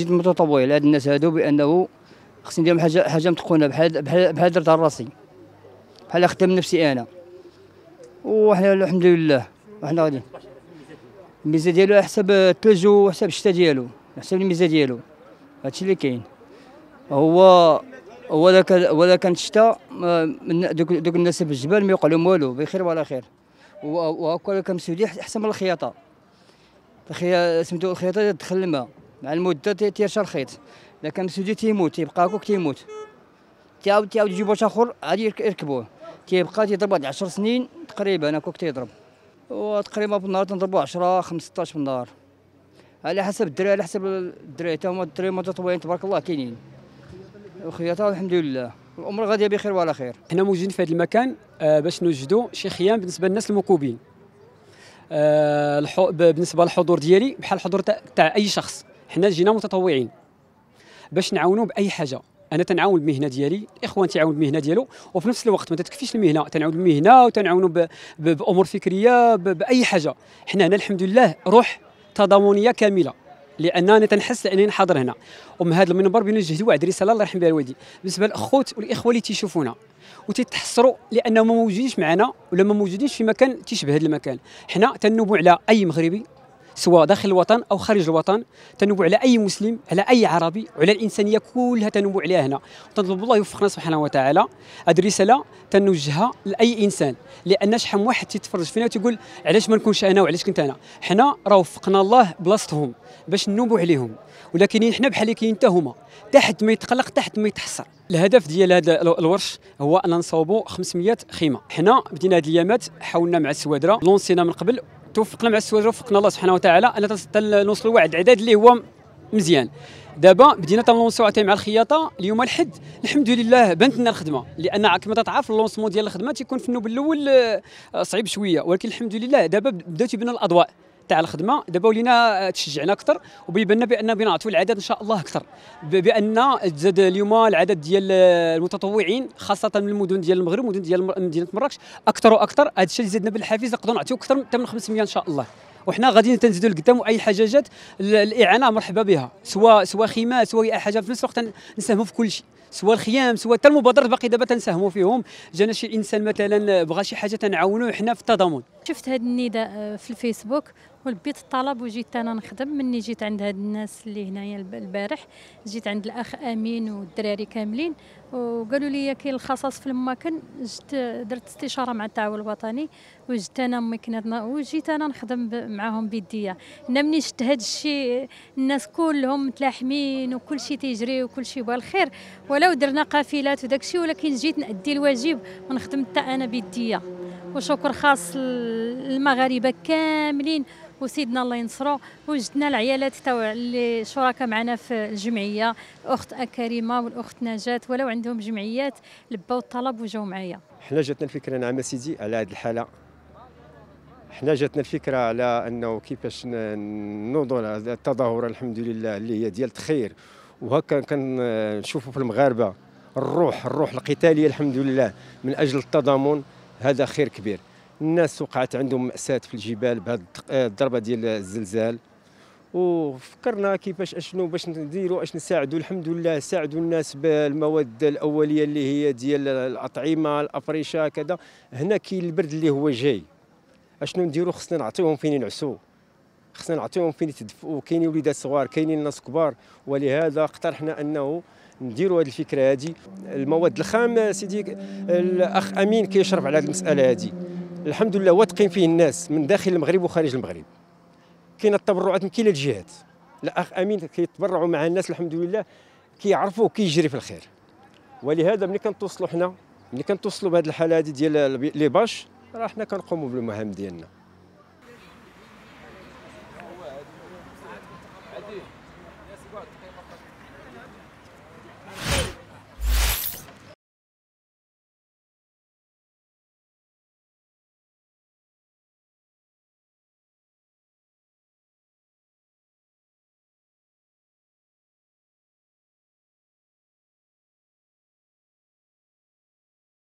جد متطوع لهاد الناس هادو بأنه خصني ندير حاجة حاجة متقونه بحال بحال بحال درتها لراسي بحال خدام نفسي أنا. وحنا الحمد لله. وحنا غاديين. الميزة ديالو على حسب الثلج وحسب الشتا ديالو. على حسب الميزة ديالو. هادشي اللي كاين. هو هو ذاك هو ذاك الشتا من دوك دوك الناس في الجبال ما يوقع لهم والو. بخير ولا خير. وهكا كان مسودي احسن من الخياطة. الخيا سميتو الخياطة تدخل الماء مع المدة تي- تيرشى الخيط. إذا كان تيموت تيبقى هكاك تيموت. تعاود تعاود يجيبو واحد آخر؟ عادي يرك- يركبوه. تيبقى تيضرب واحد 10 سنين تقريبا هكاك تيضرب. وتقريبا بالنهار تنضربو 10 15 بالنهار على حسب الدراري على حسب الدراري. تا هما الدراري متطوعين تبارك الله كاينين. الخياطه الحمد لله. الأمور غاديه بخير وعلى خير. حنا موجودين في هذا المكان آه، باش نوجدوا شي خيام بالنسبة للناس المكوبين آه، بالنسبة للحضور ديالي بحال الحضور تاع أي شخص. حنا جينا متطوعين باش نعاونوا بأي حاجة. أنا تنعاون المهنة ديالي الاخوان تيعاون المهنة ديالو وفي نفس الوقت ما تتكفيش المهنة. تنعاون المهنة وتنعاونوا بأمور فكرية بأي حاجة. حنا هنا الحمد لله روح تضامنية كاملة لانني تنحس لانني حاضر هنا. ومن هذا المنبر بنوجه واحد رسالة الله يرحم بها الوالدين. بالنسبة للأخوت والإخوة اللي تيشوفونا وتتحسروا لأنهم ما موجودينش معنا ولا ما موجودينش في مكان تيشبه هذا المكان. حنا تنوبوا على أي مغربي سواء داخل الوطن أو خارج الوطن تنوبوا على أي مسلم على أي عربي وعلى الإنسانية كلها تنوبوا عليها هنا. وتنطلب الله يوفقنا سبحانه وتعالى. هذه الرسالة تنوجهها لأي إنسان لأن شحال واحد تيتفرج فينا وتيقول علاش ما نكونش أنا وعلاش كنت أنا؟ حنا راه وفقنا الله بلاصتهم باش نوبوا عليهم. ولكن حنا بحال كاين حتى هما تحت ما يتقلق تحت ما يتحسر. الهدف ديال هذا ال- الورش هو أن نصاوبوا 500 خيمة. حنا بدينا هذه الأيامات حاولنا مع السوادرة لونسينا من قبل توفقنا مع السوادره وفقنا الله سبحانه وتعالى أن نوصلوا لواحد العدد اللي هو مزيان. دابا بدينا عاوتاني مع الخياطة اليوم الحد. الحمد لله بانت لنا الخدمة لأن كما تعرف اللونسمون ديال الخدمة تيكون في النوب الأول آه، صعيب شوية. ولكن الحمد لله دابا بدأو تيبان الأضواء. تاع الخدمة. دابا ولينا آه، تشجعنا أكثر وبيبان بأن بغينا نعطيو العدد إن شاء الله أكثر. بأن تزاد اليوم العدد ديال المتطوعين خاصة من المدن ديال المغرب مدن ديال مدينة مراكش أكثر وأكثر. هذا الشيء اللي زدنا بالحافز نقدروا نعطيو أكثر من- حتى من 500 إن شاء الله. وحنا غاديين تنزيدوا لقدام وأي حاجة جات ال- الإعانة مرحبا بها. سواء سواء خيمات سواء أي حاجة في نفس الوقت نساهموا في كل شيء. سواء الخيام سواء حتى المبادرات باقي دابا تنساهموا فيهم. جانا شي إنسان مثلا بغى شي حاجة تنعاونوه حنا في التضامن. شفت هذا النداء آه، في الفيسبوك ولبيت الطلب وجيت أنا نخدم. مني جيت عند هاد الناس اللي هنايا الب- البارح جيت عند الأخ آمين والدراري كاملين وقالوا لي كاين الخصاص في المكان. جيت درت استشارة مع التعاون الوطني وجيت أنا مكنتنا وجيت أنا نخدم معاهم بيديا أنا ملي شفت هذا الشيء الناس كلهم متلاحمين وكل شيء تيجري وكل شيء بها الخير. ولو درنا قافلات وداك الشيء ولكن جيت نأدي الواجب ونخدم حتى أنا بيديا وشكر خاص للمغاربة كاملين. وسيدنا الله ينصرو. وجدنا العيالات تاع اللي شركاء معنا في الجمعية. الاخت كريمه والأخت نجاة ولو عندهم جمعيات لباو الطلب وجاو معايا. حنا جاتنا الفكرة نعم سيدي على هذه الحالة. حنا جاتنا الفكرة على أنه كيفاش نوضوا التظاهرة الحمد لله اللي هي ديال التخير. وهكا كنشوفوا في المغاربة. الروح الروح القتالية الحمد لله من أجل التضامن. هذا خير كبير. الناس وقعت عندهم مأساة في الجبال بهذه الضربة ديال الزلزال. وفكرنا كيفاش أشنو باش نديروا أش نساعدوا الحمد لله ساعدوا الناس بالمواد الأولية اللي هي ديال الأطعمة الافرشه كذا. هنا كاين البرد اللي هو جاي. أشنو نديروا خصنا نعطيهم فين ينعسوا خصنا نعطيهم فين يتدفئوا كاينين وليدات صغار كاينين ناس كبار. ولهذا اقترحنا أنه نديروا هذه الفكرة هذه المواد الخام سيدي الأخ أمين كيشرف على هذه المسألة هذه الحمد لله واثقين فيه الناس من داخل المغرب وخارج المغرب. كاين التبرعات من كلا الجهات. الأخ أمين كيتبرعوا مع الناس الحمد لله كيعرفوا كيجري في الخير. ولهذا ملي كنتوصلوا حنا ملي كنتوصلوا بهذه الحالة هذه ديال لي باش راه حنا كنقوموا بالمهام ديالنا.